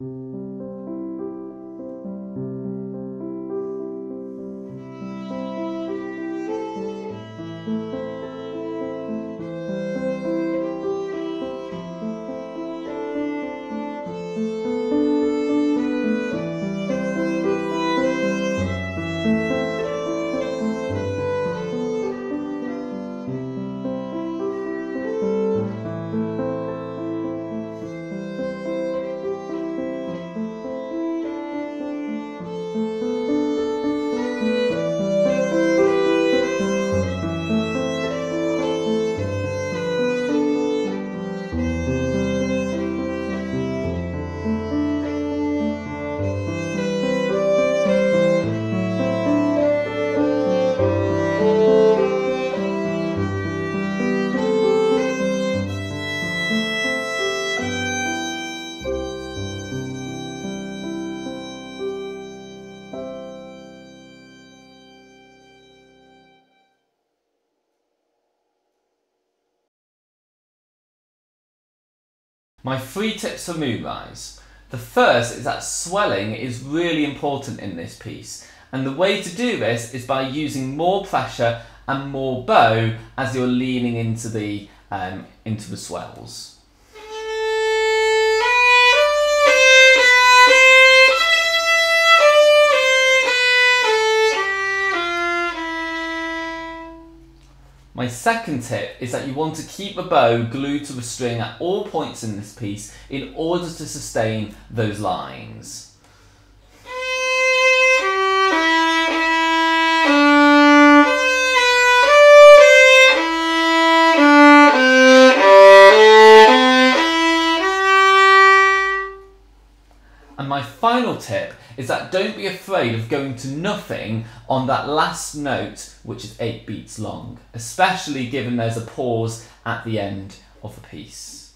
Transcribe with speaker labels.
Speaker 1: Música My three tips for Moonrise. The first is that swelling is really important in this piece and the way to do this is by using more pressure and more bow as you're leaning into the, um, into the swells. My second tip is that you want to keep the bow glued to the string at all points in this piece in order to sustain those lines. And my final tip is that don't be afraid of going to nothing on that last note, which is eight beats long, especially given there's a pause at the end of the piece.